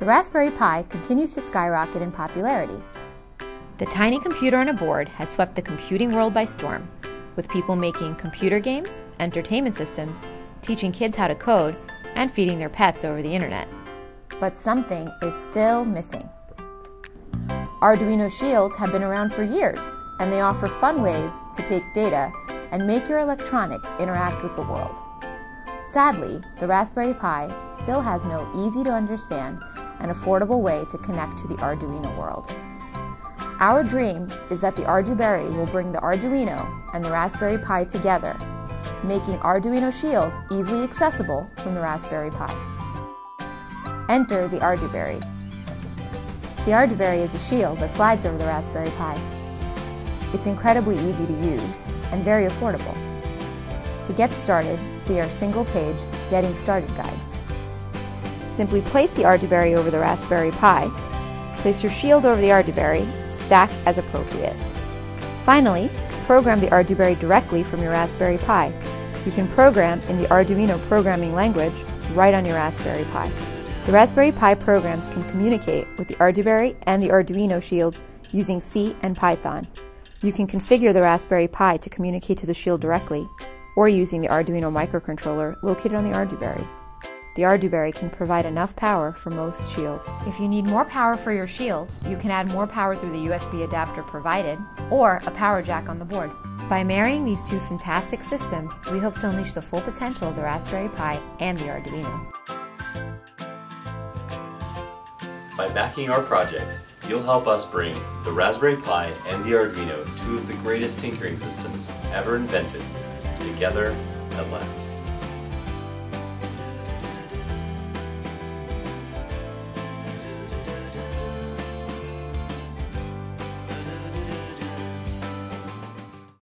The Raspberry Pi continues to skyrocket in popularity. The tiny computer on a board has swept the computing world by storm, with people making computer games, entertainment systems, teaching kids how to code, and feeding their pets over the internet. But something is still missing. Arduino Shields have been around for years, and they offer fun ways to take data and make your electronics interact with the world. Sadly, the Raspberry Pi still has no easy to understand and affordable way to connect to the Arduino world. Our dream is that the ArduBerry will bring the Arduino and the Raspberry Pi together, making Arduino Shields easily accessible from the Raspberry Pi. Enter the ArduBerry. The ArduBerry is a shield that slides over the Raspberry Pi. It's incredibly easy to use and very affordable. To get started, see our single-page Getting Started guide. Simply place the ArduBerry over the Raspberry Pi, place your shield over the ArduBerry, stack as appropriate. Finally, program the ArduBerry directly from your Raspberry Pi. You can program in the Arduino programming language right on your Raspberry Pi. The Raspberry Pi programs can communicate with the ArduBerry and the Arduino shields using C and Python. You can configure the Raspberry Pi to communicate to the shield directly, or using the Arduino microcontroller located on the ArduBerry. The ArduBerry can provide enough power for most shields. If you need more power for your shields, you can add more power through the USB adapter provided, or a power jack on the board. By marrying these two fantastic systems, we hope to unleash the full potential of the Raspberry Pi and the Arduino. By backing our project, you'll help us bring the Raspberry Pi and the Arduino, two of the greatest tinkering systems ever invented, together at last.